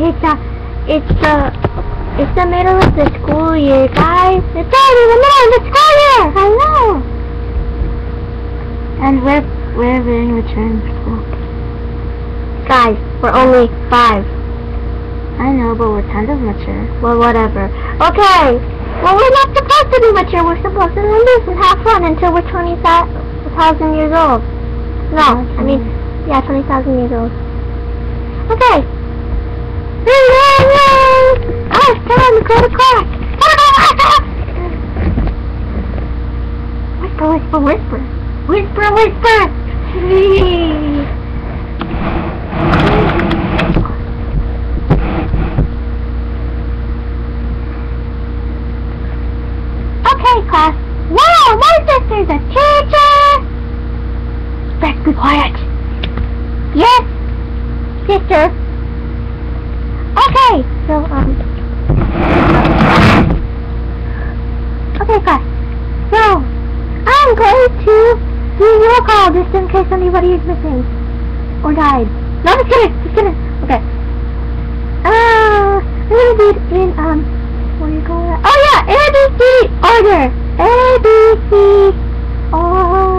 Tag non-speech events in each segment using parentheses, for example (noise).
It's a, it's the, it's the middle of the school year, guys. It's already the middle of the school year. I know. And we're we're in return school. Guys, we're only five. I know, but we're kind of mature. Well, whatever. Okay. Well, we're not supposed to be mature. We're supposed to live and have fun until we're 20,000 years old. No, I mean, yeah, 20,000 years old. Okay. Oh, it's time to go to class. Whisper, whisper, whisper. Whisper, whisper. Okay, class. Wow, my sister's a teacher. Let's be quiet. Yes, sister. Okay, so, um... Okay, guys. So, I'm going to do you a call just in case anybody is missing. Or died. No, just kidding, just kidding. Okay. Uh, I'm gonna do it in, um, what do you call that? Oh yeah, ABC order. ABC order.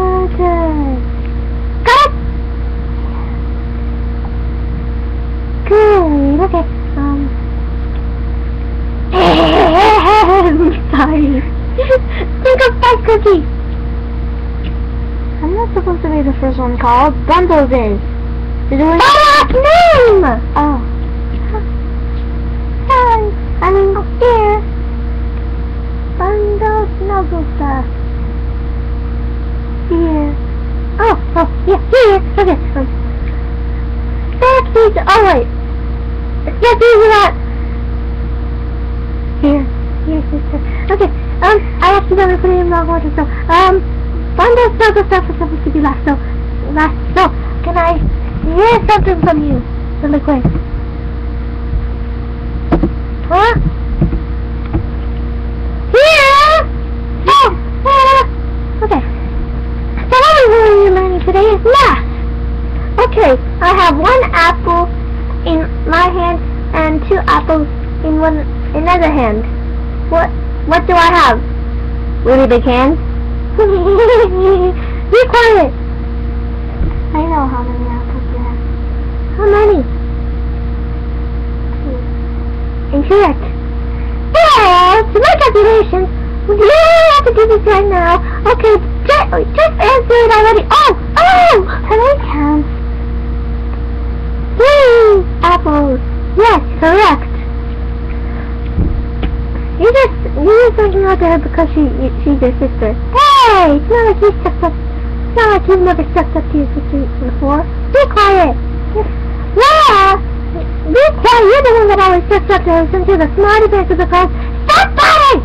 Spice Cookie. I'm not supposed to be the first one called. Bundles is. Did you last name? Oh. Hi. I mean, here. Bundles snuggle stuff. Here. Oh, oh, yeah, here. Okay. Um, Backseat. Oh, wait. Let's do that. Here. Here, sister. Okay. Um, I accidentally put it in wrong order, so, um, bundle snuggle stuff is supposed to be last, so, last, so, can I hear something from you really quick? Huh? Here? Oh, uh, okay. So what we're learning today is math. Okay, I have one apple in my hand and two apples in one another hand. What what do I have? Really big hands? (laughs) Be quiet. I know how many apples you have. How many? Two. Incorrect. To my calculations, we don't have to do this right now. Okay, just, just answer it already. Oh, oh! Can I count? Three apples. Yes, correct. You just you just thinking out to her because she she's your sister. Hey, it's not like you stepped up. It's not like you've never stepped up to your sister before. Be quiet. Yeah. Be quiet. You're the one that always steps up to her since you're the smarty pants of the class. Stop fighting!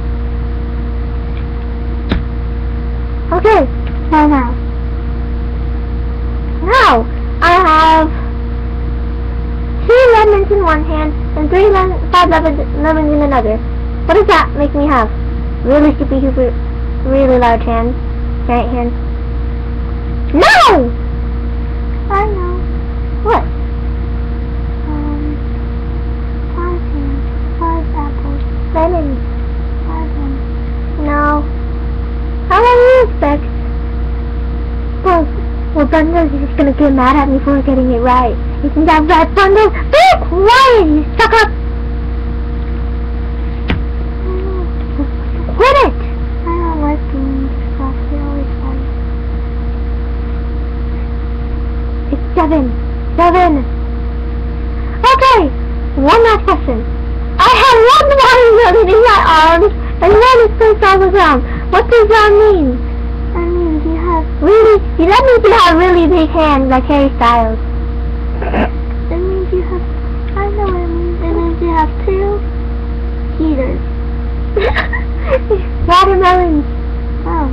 Okay. Now, now. Now, I have two lemons in one hand and three lemon, five lemons, lemons in another. What does that make me have? Really super, super, really large hand. Giant hand. No! I know. What? Um, five hands, five apples, lemons, five hands. No. How many you expect? Well, well, Bundles is just gonna get mad at me for getting it right. Isn't that right, Bundles? Be quiet, you suck up! Quit it! I don't like doing stuff. They always. It's seven. Seven. Okay. One last question. I have one watermelon in my arms, and one is placed on the ground. What does that mean? That means you have really. That means you have really big hands, like Harry Styles. (coughs) That means you have. I know what it means. It means you have two heaters. (laughs) watermelons. Oh,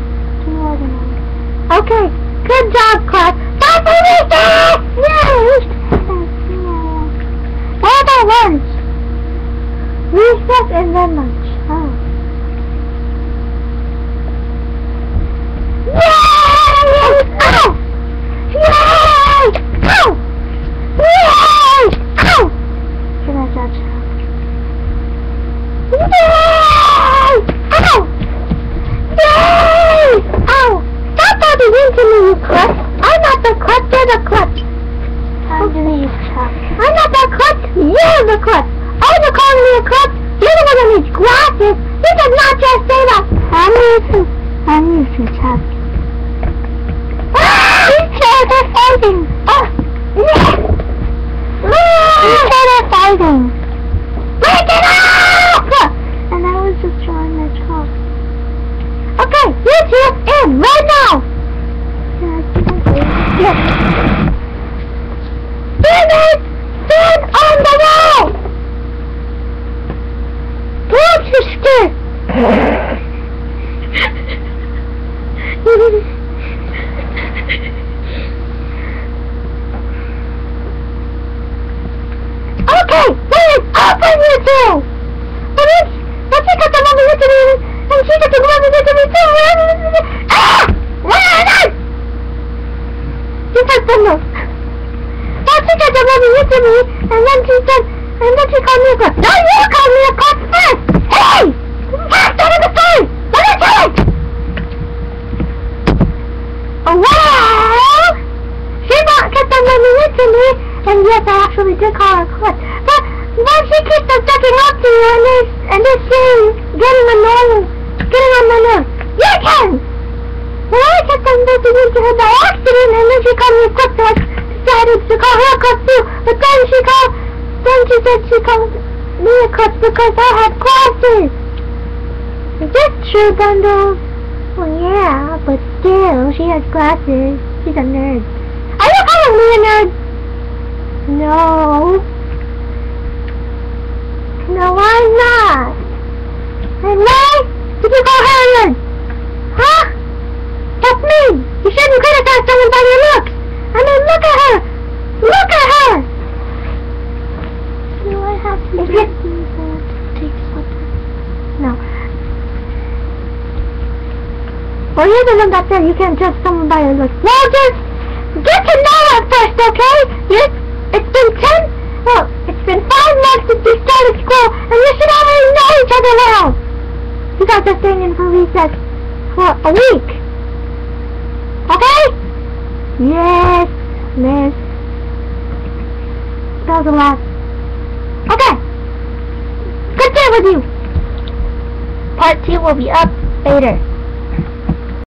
two watermelons. Okay. Good job, class. That's recess! Yes! What about lunch? Recess and then lunch. Oh. Yay! Ow! Yay! Ow! Yay! Ow! Should I judge I'm gonna use Chuck. I'm not that klutz. You're the klutz. Oh, you're calling me a klutz? You're the one that needs glasses. You did not just say that. I'm using, I'm using Chuck. These chairs are fighting. Ah! Yes! Ah! These chairs are fighting. Break it up! And I was just drawing my chalk. Okay, you two in right now. Yes. Stand it! Stand on the wall! Watch your skirt! okay, wait, two! And it's, look at the mommy me, and she got the mommy with me too! Ah! Run! She said no. Now she got the mommy with me, and then she said, and then she called me a cop. No, you called me a cop first! Hey! Faster to the phone! Me tell it! Well, she got kept on mommy with me, and yes, I actually did call her a cop. Then she keeps on stepping up to you, and this, and this thing getting annoying, getting on my nerves. You can! Well, I kept on bumping into her by accident, and then she called me cop, so I decided to call her a too. But then she called, then she said she called me a because I had glasses. Is that true, Bundle? Well, yeah, but still, she has glasses. She's a nerd. Are you calling me a nerd? No. No, I'm not. And why did you call nerd? Huh? That's me. You shouldn't criticize someone by their looks. I mean, look at her. Look at her. Do I have to If you- that? Take something. No. Well, you're the one that said you can't judge someone by their looks. Well, just get to know her first, okay? You, it's been ten, well, been five months since we started school, and you should already know each other well. You guys are staying in for recess for a week. Okay? Yes, miss. That was a lot. Okay. Good day with you. Part two will be up later.